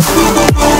Música